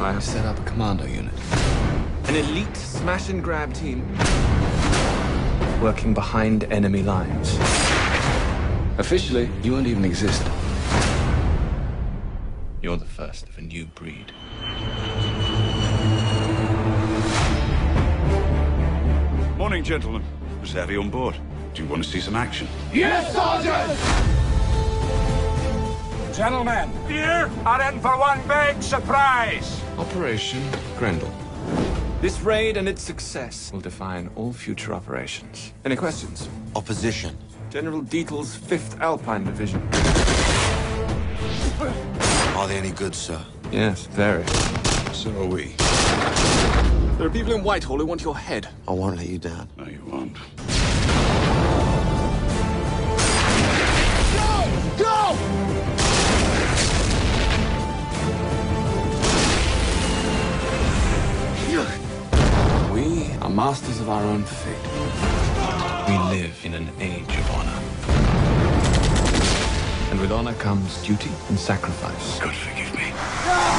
I set up a commando unit. An elite smash and grab team working behind enemy lines. Officially, you won't even exist. You're the first of a new breed. Morning, gentlemen. Is Heavy on board? Do you want to see some action? Yes, Sergeant! Gentlemen, here are in for one big surprise. Operation Grendel. This raid and its success will define all future operations. Any questions? Opposition. General Dietl's 5th Alpine Division. Are they any good, sir? Yes, very. So are we. There are people in Whitehall who want your head. I won't let you down. No, you won't. Masters of our own fate. We live in an age of honor. And with honor comes duty and sacrifice. Good for you.